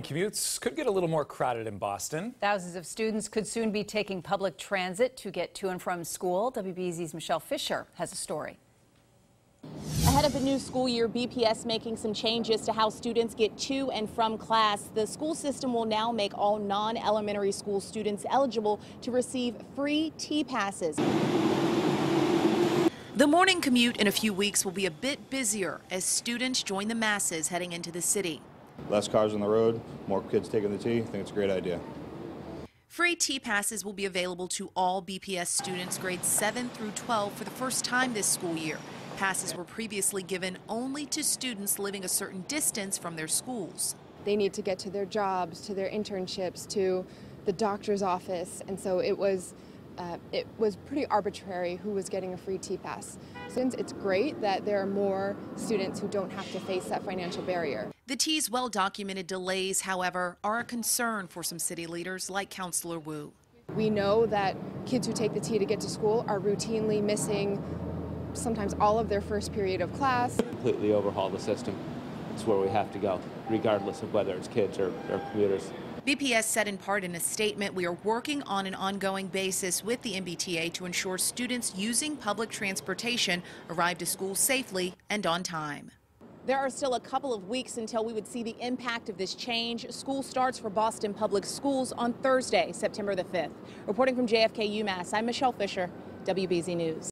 Commutes could get a little more crowded in Boston. Thousands of students could soon be taking public transit to get to and from school. WBZ's Michelle Fisher has a story. Ahead of the new school year, BPS making some changes to how students get to and from class. The school system will now make all non-elementary school students eligible to receive free T-passes. The morning commute in a few weeks will be a bit busier as students join the masses heading into the city. Less cars on the road, more kids taking the T. I think it's a great idea. Free T passes will be available to all BPS students grades 7 through 12 for the first time this school year. Passes were previously given only to students living a certain distance from their schools. They need to get to their jobs, to their internships, to the doctor's office, and so it was uh, it was pretty arbitrary who was getting a free T-pass. Since it's great that there are more students who don't have to face that financial barrier. The T's well documented delays, however, are a concern for some city leaders like Councillor Wu. We know that kids who take the T to get to school are routinely missing sometimes all of their first period of class. Completely overhaul the system. It's where we have to go, regardless of whether it's kids or, or commuters. BPS said in part in a statement, we are working on an ongoing basis with the MBTA to ensure students using public transportation arrive to school safely and on time. There are still a couple of weeks until we would see the impact of this change. School starts for Boston Public Schools on Thursday, September the 5th. Reporting from JFK UMass, I'm Michelle Fisher, WBZ News.